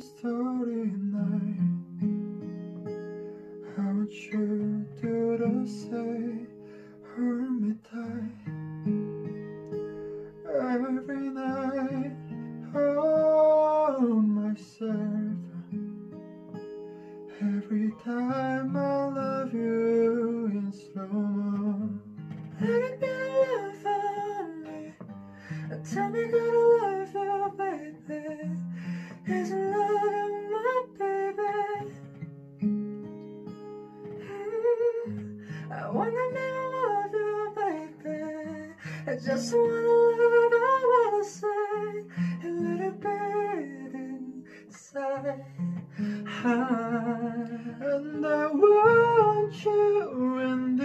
starry night I want you to say? Hold me tight. Every night oh myself. Every time I love you in slow-mo. Let it be love for me Tell me that I wanna love you, baby I just wanna love, I wanna say A little bit inside. And I want you